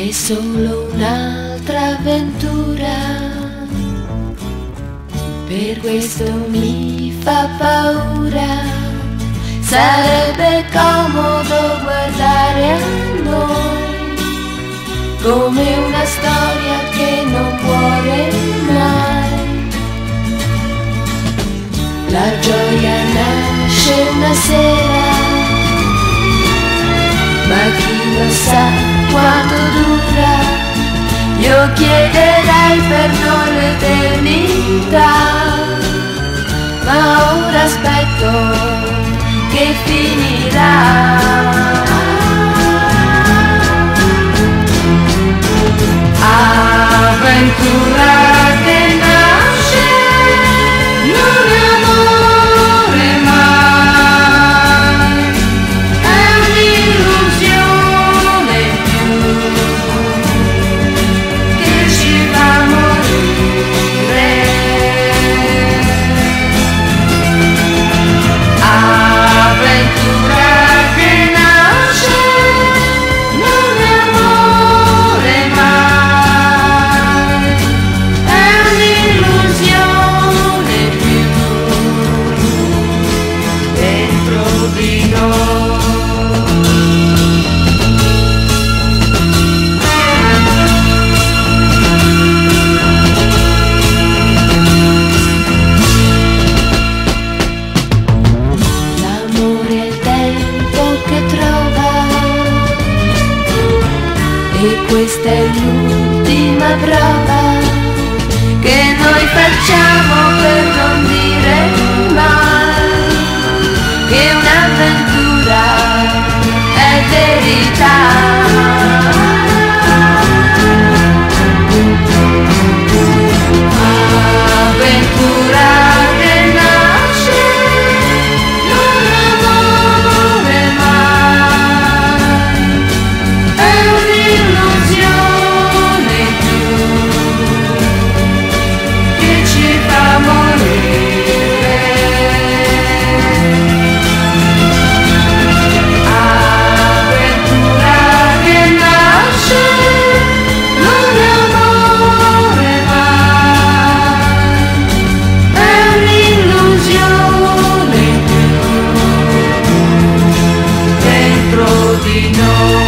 È solo un'altra avventura, per questo mi fa paura. Sarebbe comodo guardare a noi come una storia che non muore mai. La gioia nasce una sera, ma chi lo sa quanto dura? Io chiederei per noi l'eternità, ma ora aspetto che finirà. E questa è l'ultima prova che noi facciamo per non dire mai che un'avventura è verità. know.